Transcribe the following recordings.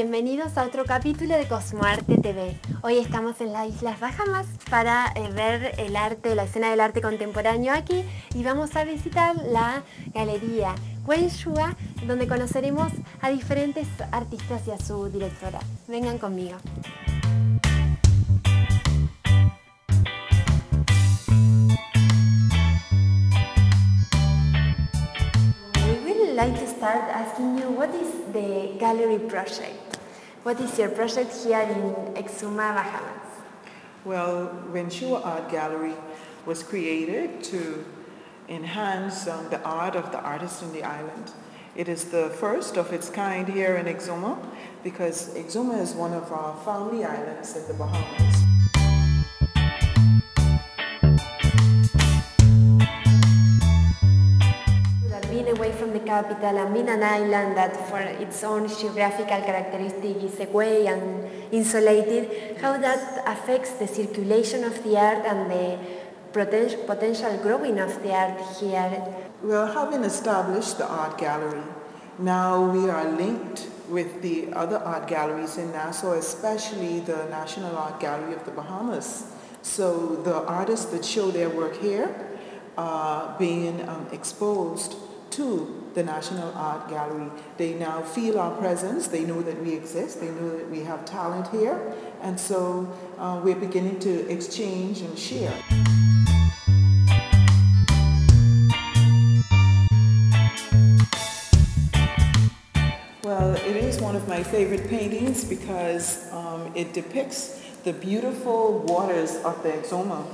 Bienvenidos a otro capítulo de Cosmoarte TV. Hoy estamos en las Islas Bahamas para eh, ver el arte, la escena del arte contemporáneo aquí y vamos a visitar la galería Wenshua donde conoceremos a diferentes artistas y a su directora. Vengan conmigo. Like to start asking you what is the gallery project? What is your project here in Exuma, Bahamas? Well, Wenshua Art Gallery was created to enhance um, the art of the artists in the island. It is the first of its kind here in Exuma because Exuma is one of our family islands in the Bahamas. Capital and being an island that for its own geographical characteristic is away and insulated, how that affects the circulation of the art and the poten- potential growing of the art here. Well, having established the art gallery, now we are linked with the other art galleries in Nassau, especially the National Art Gallery of the Bahamas. So the artists that show their work here are being um, exposed to the National Art Gallery. They now feel our presence, they know that we exist, they know that we have talent here, and so uh, we're beginning to exchange and share. Well, it is one of my favorite paintings because um, it depicts the beautiful waters of the Exuma.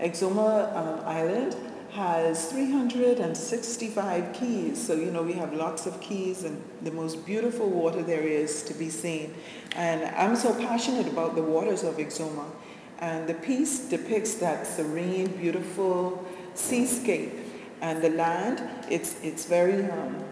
Exuma um, Island has 365 keys, so you know we have lots of keys and the most beautiful water there is to be seen. And I'm so passionate about the waters of Exuma. And the piece depicts that serene, beautiful seascape. And the land, it's, it's very um,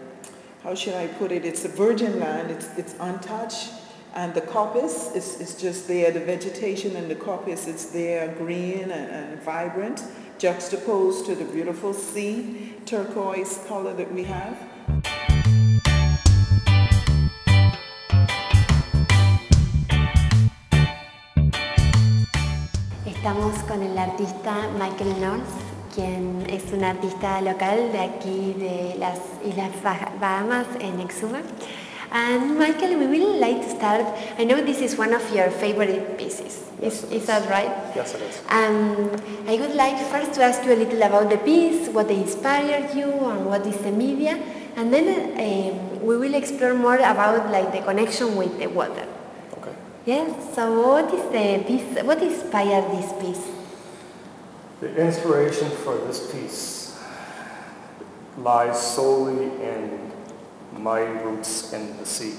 how should I put it? It's a virgin land. It's, it's untouched. And the coppice is, is just there. The vegetation and the coppice is there, green and, and vibrant, juxtaposed to the beautiful sea, turquoise color that we have. Estamos con el artista Michael North, quien es un artista local de aquí de las Islas Bah- Bahamas en Exuma. And Michael, we will like to start. I know this is one of your favorite pieces. Yes, is, is that right? Yes, it is. Um, I would like first to ask you a little about the piece, what inspired you, and what is the media, and then um, we will explore more about like the connection with the water. Okay. Yes. So what is the piece? What inspired this piece? The inspiration for this piece lies solely in my roots in the sea,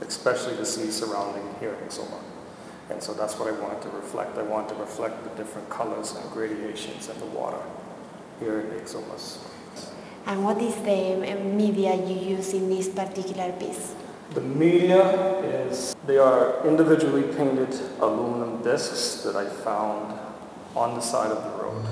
especially the sea surrounding here in Exuma. And so that's what I wanted to reflect. I wanted to reflect the different colors and gradations in the water here in Exumas. And what is the media you use in this particular piece? The media is, they are individually painted aluminum discs that I found on the side of the road.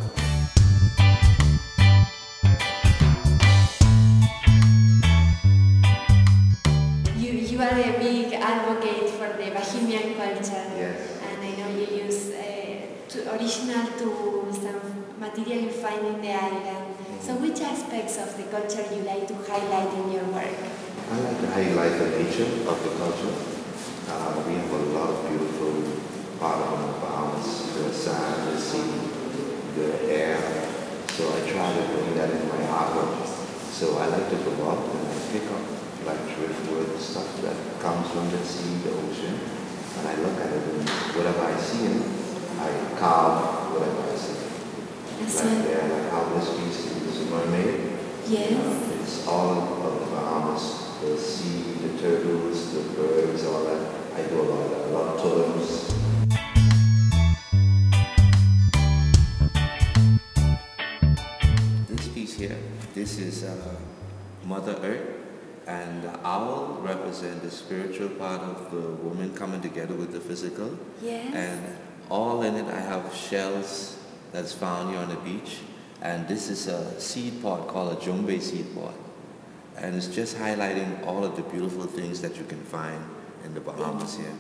To original tools and material you find in the island. So which aspects of the culture you like to highlight in your work? I like to highlight the nature of the culture. Uh, we have a lot of beautiful part on the Bahamas, the sand, the sea, the air. So I try to bring that in my artwork. So I like to go out and I pick up like driftwood stuff that comes from the sea, the ocean, and I look at it and whatever I see in I calm, whatever I see That's like right. there, like how this piece is a made. Yes. Uh, it's all of the Bahamas, the sea, the turtles, the birds, all that. I do a lot of that, a lot of times. This piece here, this is uh, Mother Earth. And the owl represents the spiritual part of the woman coming together with the physical. Yes. And all in it, I have shells that's found here on the beach. And this is a seed pod called a jumbe seed pod. And it's just highlighting all of the beautiful things that you can find in the Bahamas here.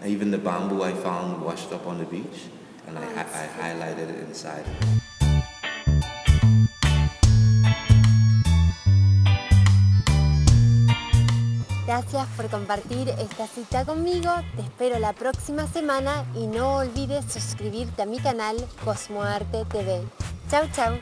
And even the bamboo I found washed up on the beach, and I, Oh, I highlighted it inside. Gracias por compartir esta cita conmigo. Te espero la próxima semana y no olvides suscribirte a mi canal Cosmoarte TV. Chau, chau.